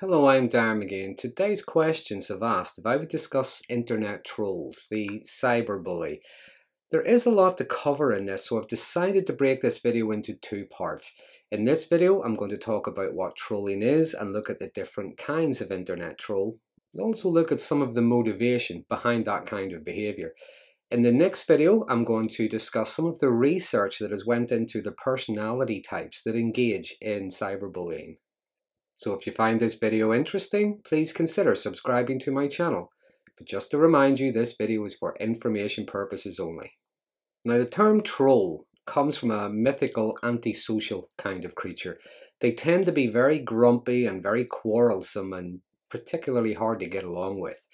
Hello, I'm Darren Magee. Today's questions have asked if I would discuss internet trolls, the cyberbully. There is a lot to cover in this, so I've decided to break this video into two parts. In this video, I'm going to talk about what trolling is and look at the different kinds of internet troll. I'll also look at some of the motivation behind that kind of behaviour. In the next video, I'm going to discuss some of the research that has went into the personality types that engage in cyberbullying. So if you find this video interesting, please consider subscribing to my channel. But just to remind you, this video is for information purposes only. Now the term troll comes from a mythical antisocial kind of creature. They tend to be very grumpy and very quarrelsome and particularly hard to get along with.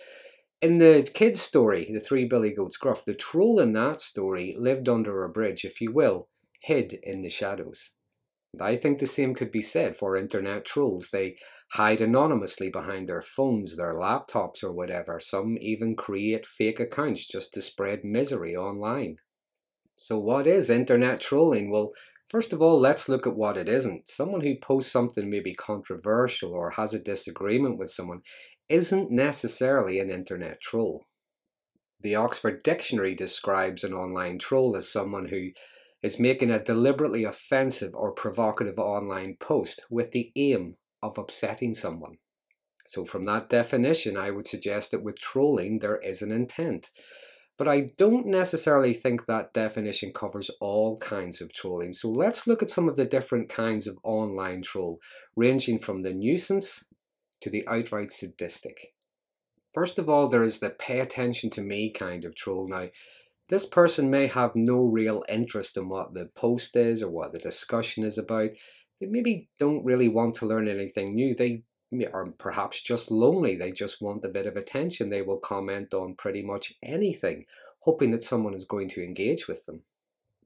In the kid's story, The Three Billy Goats Gruff, the troll in that story lived under a bridge, if you will, hid in the shadows. I think the same could be said for internet trolls. They hide anonymously behind their phones, their laptops, or whatever. Some even create fake accounts just to spread misery online. So, what is internet trolling? Well, first of all, let's look at what it isn't. Someone who posts something maybe controversial or has a disagreement with someone isn't necessarily an internet troll. The Oxford Dictionary describes an online troll as someone who is making a deliberately offensive or provocative online post with the aim of upsetting someone. So, from that definition, I would suggest that with trolling there is an intent. But I don't necessarily think that definition covers all kinds of trolling. So let's look at some of the different kinds of online troll, ranging from the nuisance to the outright sadistic. First of all, there is the pay attention to me kind of troll. Now, this person may have no real interest in what the post is or what the discussion is about. They maybe don't really want to learn anything new. They are perhaps just lonely. They just want a bit of attention. They will comment on pretty much anything, hoping that someone is going to engage with them.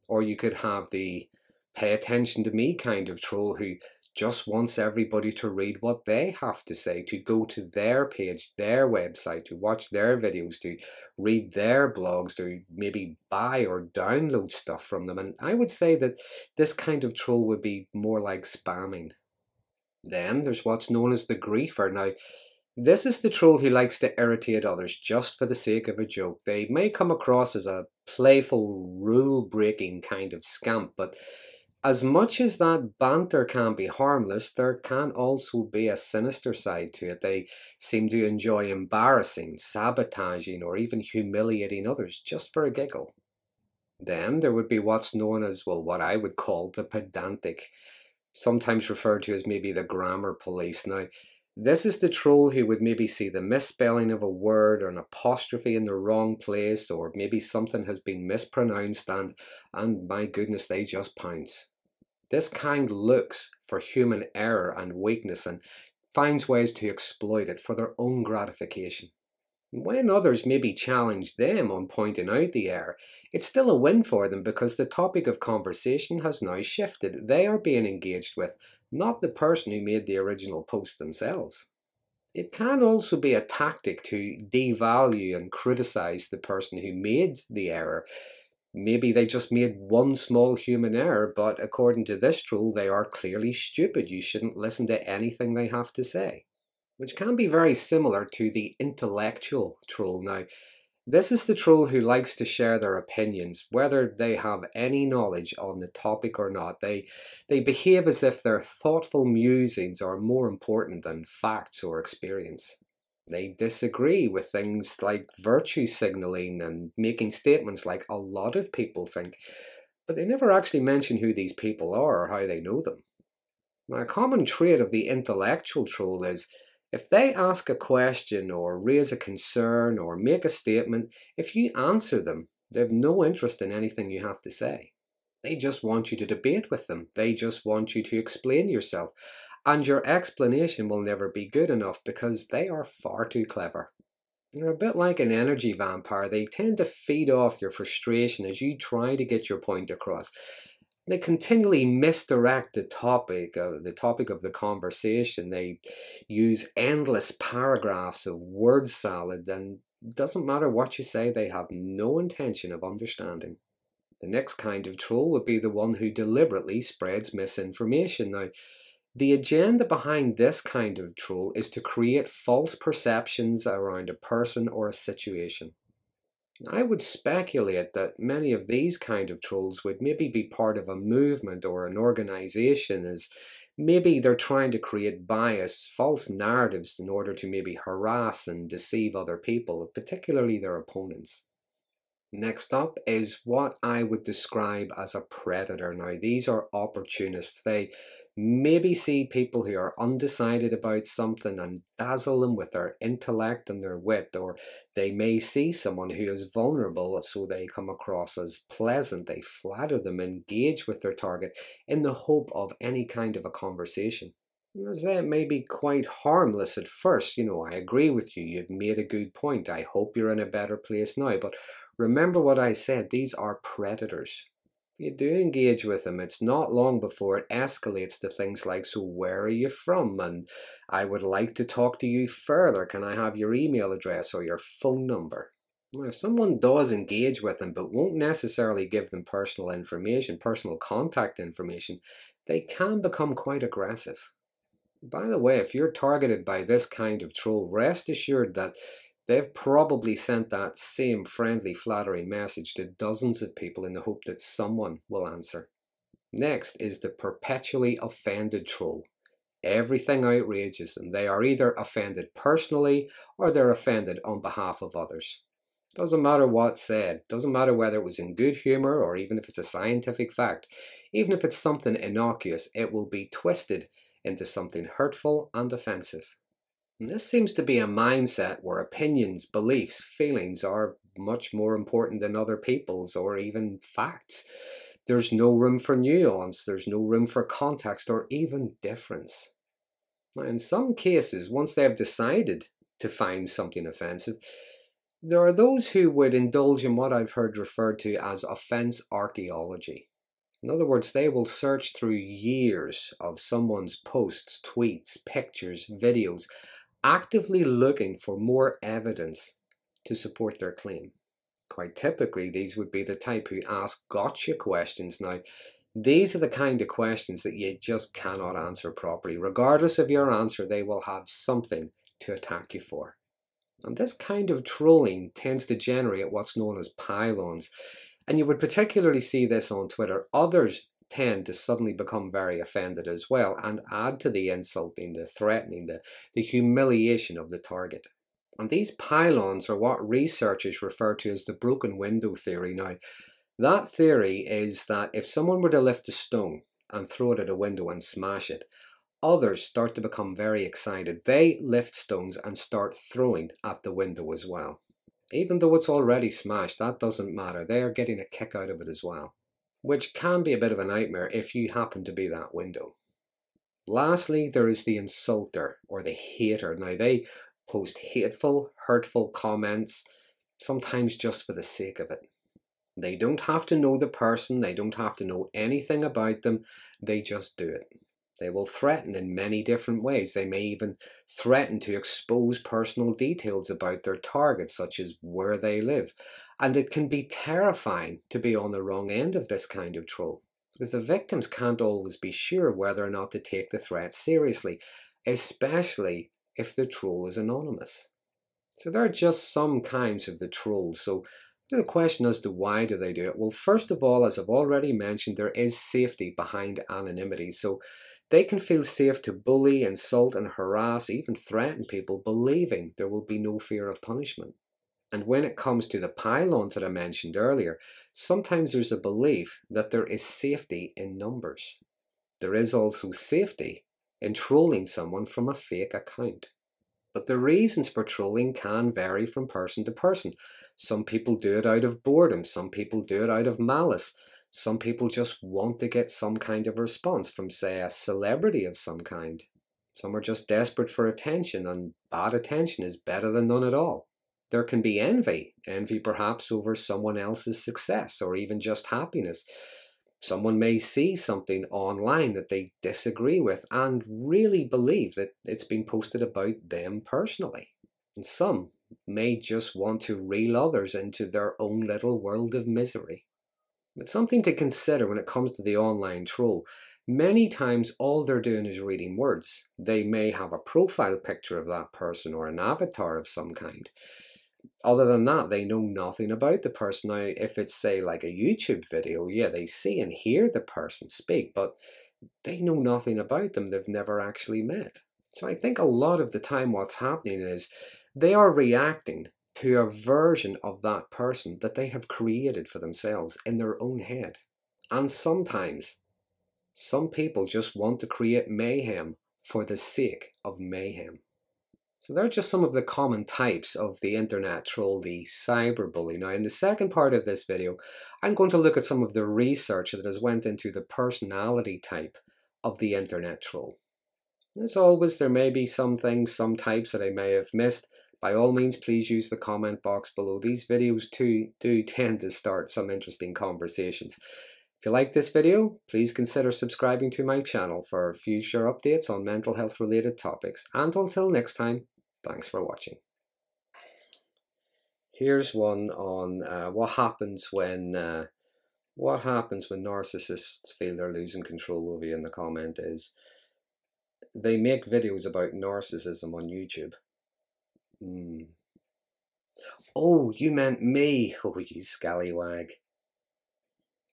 Or you could have the pay attention to me kind of troll who just wants everybody to read what they have to say, to go to their page, their website, to watch their videos, to read their blogs, to maybe buy or download stuff from them. And I would say that this kind of troll would be more like spamming. Then there's what's known as the griefer. Now, this is the troll who likes to irritate others just for the sake of a joke. They may come across as a playful, rule breaking kind of scamp, but as much as that banter can be harmless, there can also be a sinister side to it. They seem to enjoy embarrassing, sabotaging, or even humiliating others just for a giggle. Then there would be what's known as, well, what I would call the pedantic, sometimes referred to as maybe the grammar police. Now, this is the troll who would maybe see the misspelling of a word or an apostrophe in the wrong place, or maybe something has been mispronounced and, and my goodness, they just pounce. This kind looks for human error and weakness and finds ways to exploit it for their own gratification. When others maybe challenge them on pointing out the error, it's still a win for them because the topic of conversation has now shifted. They are being engaged with not the person who made the original post themselves. It can also be a tactic to devalue and criticize the person who made the error. Maybe they just made one small human error, but according to this troll, they are clearly stupid. You shouldn't listen to anything they have to say. Which can be very similar to the intellectual troll. Now, this is the troll who likes to share their opinions, whether they have any knowledge on the topic or not. They, they behave as if their thoughtful musings are more important than facts or experience. They disagree with things like virtue signaling and making statements like a lot of people think, but they never actually mention who these people are or how they know them. Now, a common trait of the intellectual troll is if they ask a question or raise a concern or make a statement, if you answer them, they have no interest in anything you have to say. They just want you to debate with them. They just want you to explain yourself. And your explanation will never be good enough because they are far too clever. They're a bit like an energy vampire. They tend to feed off your frustration as you try to get your point across they continually misdirect the topic of the topic of the conversation. They use endless paragraphs of word salad and doesn't matter what you say, they have no intention of understanding. The next kind of troll would be the one who deliberately spreads misinformation. Now, The agenda behind this kind of troll is to create false perceptions around a person or a situation. I would speculate that many of these kind of trolls would maybe be part of a movement or an organization as maybe they're trying to create bias, false narratives in order to maybe harass and deceive other people, particularly their opponents. Next up is what I would describe as a predator. Now, these are opportunists. They maybe see people who are undecided about something and dazzle them with their intellect and their wit, or they may see someone who is vulnerable, so they come across as pleasant. They flatter them, engage with their target in the hope of any kind of a conversation. As that may be quite harmless at first, you know, I agree with you, you've made a good point. I hope you're in a better place now, but remember what I said, these are predators you do engage with them, it's not long before it escalates to things like, So, where are you from? And I would like to talk to you further. Can I have your email address or your phone number? Now, if someone does engage with them but won't necessarily give them personal information, personal contact information, they can become quite aggressive. By the way, if you're targeted by this kind of troll, rest assured that They've probably sent that same friendly, flattering message to dozens of people in the hope that someone will answer. Next is the perpetually offended troll. Everything outrages them. They are either offended personally or they're offended on behalf of others. Doesn't matter what's said, doesn't matter whether it was in good humour or even if it's a scientific fact. Even if it's something innocuous, it will be twisted into something hurtful and offensive. And this seems to be a mindset where opinions, beliefs, feelings are much more important than other people's or even facts. There's no room for nuance, there's no room for context or even difference. Now, in some cases, once they have decided to find something offensive, there are those who would indulge in what I've heard referred to as offense archaeology. In other words, they will search through years of someone's posts, tweets, pictures, videos, actively looking for more evidence to support their claim. Quite typically, these would be the type who ask gotcha questions. Now, these are the kind of questions that you just cannot answer properly. Regardless of your answer, they will have something to attack you for. And this kind of trolling tends to generate what's known as pile-ons. And you would particularly see this on Twitter. Others tend to suddenly become very offended as well and add to the insulting, the threatening, the, the humiliation of the target. And these pile-ons are what researchers refer to as the broken window theory. Now, that theory is that if someone were to lift a stone and throw it at a window and smash it, others start to become very excited. They lift stones and start throwing at the window as well. Even though it's already smashed, that doesn't matter. They are getting a kick out of it as well which can be a bit of a nightmare if you happen to be that window. Lastly, there is the insulter or the hater. Now, they post hateful, hurtful comments, sometimes just for the sake of it. They don't have to know the person, they don't have to know anything about them, they just do it. They will threaten in many different ways. They may even threaten to expose personal details about their target, such as where they live. And it can be terrifying to be on the wrong end of this kind of troll, because the victims can't always be sure whether or not to take the threat seriously, especially if the troll is anonymous. So there are just some kinds of the trolls. So the question as to why do they do it? Well, first of all, as I've already mentioned, there is safety behind anonymity. So they can feel safe to bully, insult, and harass, even threaten people, believing there will be no fear of punishment. And when it comes to the pile-ons that I mentioned earlier, sometimes there's a belief that there is safety in numbers. There is also safety in trolling someone from a fake account. But the reasons for trolling can vary from person to person. Some people do it out of boredom, some people do it out of malice, some people just want to get some kind of response from, say, a celebrity of some kind. Some are just desperate for attention, and bad attention is better than none at all. There can be envy, envy perhaps over someone else's success or even just happiness. Someone may see something online that they disagree with and really believe that it's been posted about them personally. And some may just want to reel others into their own little world of misery. It's something to consider when it comes to the online troll. Many times all they're doing is reading words. They may have a profile picture of that person or an avatar of some kind. Other than that, they know nothing about the person. Now, if it's say like a YouTube video, yeah, they see and hear the person speak, but they know nothing about them. They've never actually met. So I think a lot of the time what's happening is they are reacting to a version of that person that they have created for themselves in their own head. And sometimes, some people just want to create mayhem for the sake of mayhem. So there are just some of the common types of the internet troll, the cyberbully. Now in the second part of this video, I'm going to look at some of the research that has went into the personality type of the internet troll. As always, there may be some things, some types that I may have missed. By all means, please use the comment box below. These videos too do tend to start some interesting conversations. If you like this video, please consider subscribing to my channel for future updates on mental health related topics. And until next time, thanks for watching. Here's one on uh, what happens when uh, what happens when narcissists feel they're losing control over you. And the comment is, they make videos about narcissism on YouTube. Mm. Oh, you meant me. Oh, you scallywag.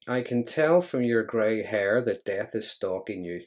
I can tell from your grey hair that death is stalking you.